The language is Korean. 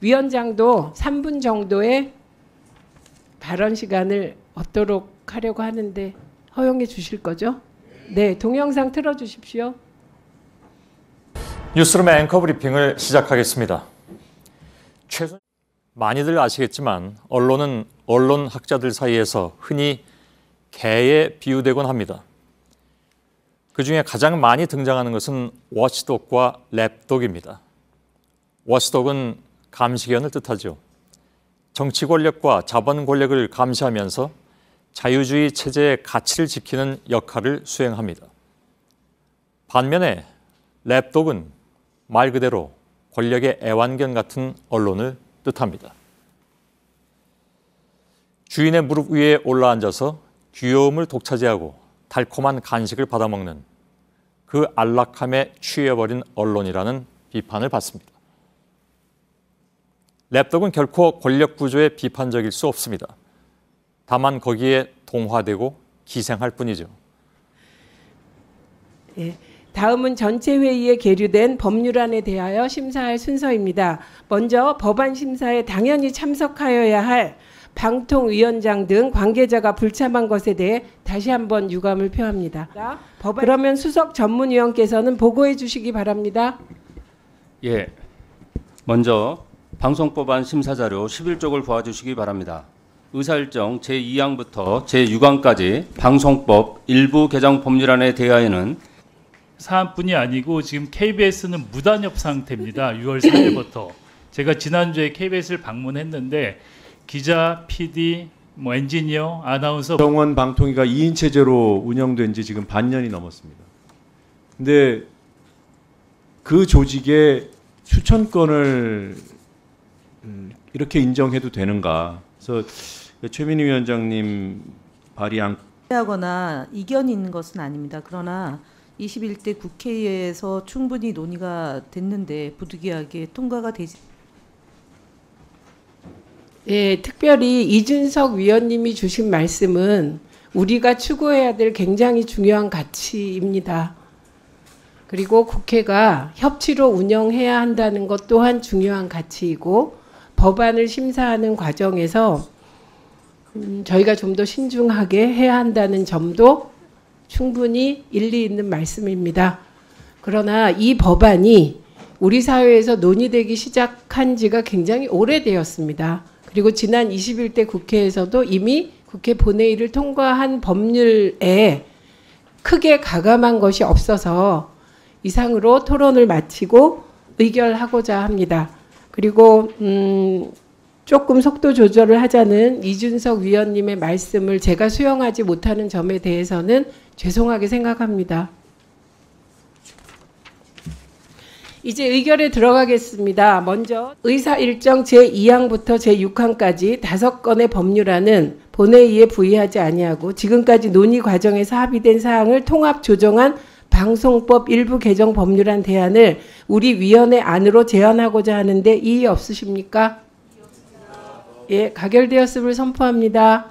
위원장도 3분 정도의 발언 시간을 얻도록 하려고 하는데 허용해 주실 거죠? 네, 동영상 틀어 주십시오. 뉴스룸의 앵커 브리핑을 시작하겠습니다. 최근 많이들 아시겠지만 언론은 언론 학자들 사이에서 흔히 개에 비유되곤 합니다. 그 중에 가장 많이 등장하는 것은 워치독과 랩독입니다. 워치독은 감시견을 뜻하죠. 정치 권력과 자본 권력을 감시하면서 자유주의 체제의 가치를 지키는 역할을 수행합니다. 반면에 랩독은 말 그대로 권력의 애완견 같은 언론을 뜻합니다. 주인의 무릎 위에 올라앉아서 귀여움을 독차지하고 달콤한 간식을 받아먹는 그 안락함에 취해버린 언론이라는 비판을 받습니다. 랩독은 결코 권력 구조에 비판적일 수 없습니다. 다만 거기에 동화되고 기생할 뿐이죠. 예. 다음은 전체 회의에 계류된 법률안에 대하여 심사할 순서입니다. 먼저 법안 심사에 당연히 참석하여야 할 방통위원장 등 관계자가 불참한 것에 대해 다시 한번 유감을 표합니다. 그러면 수석 전문위원께서는 보고해 주시기 바랍니다. 예. 먼저 방송법안 심사자료 11쪽을 보아주시기 바랍니다. 의사일정 제2항부터 제6항까지 방송법 일부 개정 법률안에 대하여는 사안뿐이 아니고 지금 KBS는 무단협 상태입니다. 6월 4일부터 제가 지난주에 KBS를 방문했는데 기자, PD, 뭐 엔지니어, 아나운서 정원 방통위가 2인 체제로 운영된 지 지금 반년이 넘었습니다. 근데 그 조직의 수천 건을 음, 이렇게 인정해도 되는가? 그래서 최민희 위원장님 발의안 하거나 이견이 있는 것은 아닙니다. 그러나 21대 국회에서 충분히 논의가 됐는데 부득이하게 통과가 되지 예, 특별히 이준석 위원님이 주신 말씀은 우리가 추구해야 될 굉장히 중요한 가치입니다. 그리고 국회가 협치로 운영해야 한다는 것 또한 중요한 가치이고 법안을 심사하는 과정에서 음, 저희가 좀 더 신중하게 해야 한다는 점도 충분히 일리 있는 말씀입니다. 그러나 이 법안이 우리 사회에서 논의되기 시작한 지가 굉장히 오래되었습니다. 그리고 지난 21대 국회에서도 이미 국회 본회의를 통과한 법률에 크게 가감한 것이 없어서 이상으로 토론을 마치고 의결하고자 합니다. 그리고 음 조금 속도 조절을 하자는 이준석 위원님의 말씀을 제가 수용하지 못하는 점에 대해서는 죄송하게 생각합니다. 이제 의결에 들어가겠습니다. 먼저 의사 일정 제2항부터 제6항까지 다섯 건의 법률안은 본회의에 부의하지 아니하고 지금까지 논의 과정에서 합의된 사항을 통합 조정한 방송법 일부 개정 법률안 대안을 우리 위원회 안으로 제안하고자 하는데 이의 없으십니까? 예, 가결되었음을 선포합니다.